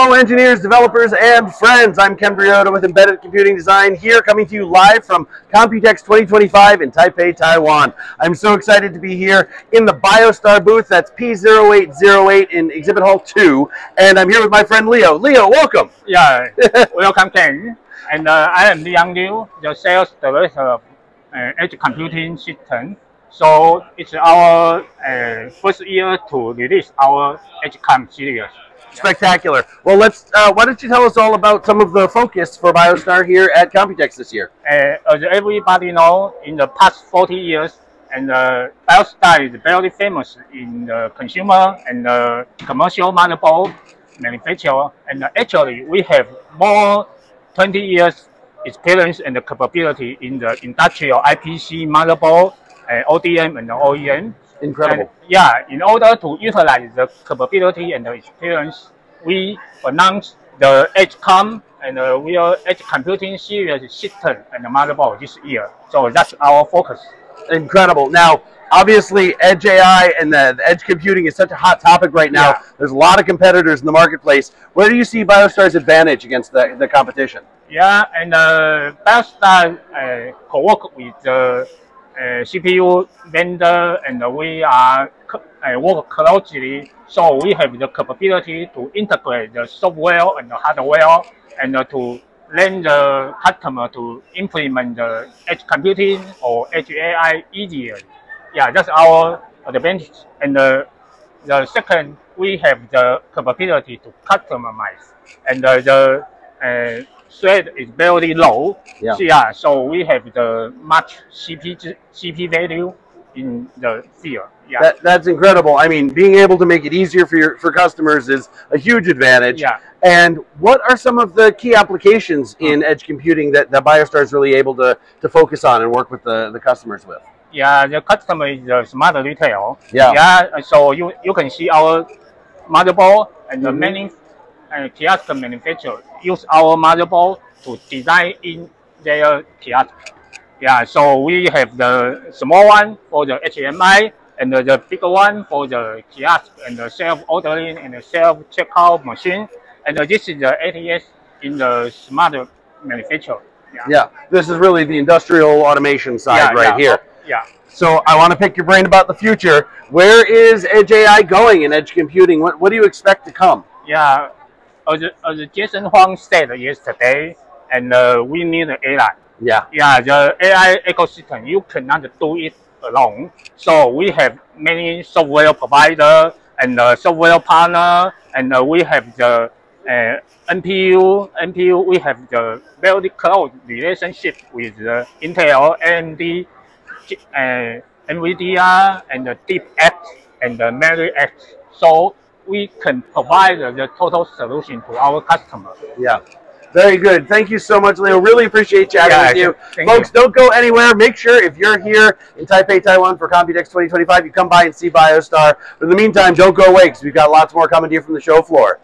Hello, engineers, developers, and friends. I'm Ken Briodagh with Embedded Computing Design here, coming to you live from Computex 2025 in Taipei, Taiwan. I'm so excited to be here in the BioStar booth. That's P0808 in Exhibit Hall 2. And I'm here with my friend Leo. Leo, welcome. Yeah, welcome, Ken. And uh, I am Liang Liu, the sales director of uh, Edge Computing System. So it's our uh, first year to release our EdgeCom series. Spectacular. Well, let's. Uh, why don't you tell us all about some of the focus for BioStar here at Computex this year? Uh, as everybody know, in the past 40 years, and uh, BioStar is very famous in the consumer and the commercial motherboard manufacturer. And uh, actually, we have more 20 years experience and capability in the industrial IPC motherboard, ODM and OEM. Incredible. And, yeah, in order to utilize the capability and the experience, we announced the EdgeCom and we are Edge Computing Series system and the motherboard this year. So that's our focus. Incredible. Now, obviously, Edge AI and the, the edge computing is such a hot topic right now. Yeah. There's a lot of competitors in the marketplace. Where do you see BioStar's advantage against the, the competition? Yeah, and uh, BioStar uh, co-work with the uh, CPU vendor, and we are work closely. So we have the capability to integrate the software and the hardware, and to let the customer to implement the edge computing or edge AI easier. Yeah, that's our advantage. And uh, the second, we have the capability to customize, and uh, the uh, thread is very low. Yeah. So, yeah, so we have the much CP CP value in the field. Yeah. That, that's incredible. I mean, being able to make it easier for your for customers is a huge advantage. Yeah. And what are some of the key applications in edge computing that, that BioStar is really able to, to focus on and work with the, the customers with? yeah, the customer is the smart retail. Yeah. Yeah. So you you can see our motherboard and the Mhm. many uh, kiosk manufacturer use our motherboard to design in their kiosk. Yeah. So we have the small one for the HMI and the, bigger one for the kiosk and the self ordering and the self checkout machine. And this is the ATS in the smart manufacturer. Yeah. Yeah. This is really the industrial automation side Yeah, right yeah. here. Yeah. So I want to pick your brain about the future. Where is Edge AI going in edge computing? What, what do you expect to come? Yeah, as, as Jensen Huang said yesterday, and uh, we need AI. Yeah. Yeah, the AI ecosystem, you cannot do it alone. So we have many software provider and uh, software partner, and uh, we have the uh, NPU. NPU, we have the very close relationship with the Intel, AMD, NVIDIA, and the DeepX and the MariX. So we can provide the total solution to our customer. Yeah. Very good. Thank you so much, Leo. Really appreciate chatting Yeah, with you. thank Folks, you. don't go anywhere. Make sure if you're here in Taipei, Taiwan for Computex 2025, you come by and see BioStar. But in the meantime, don't go away because we've got lots more coming to you from the show floor.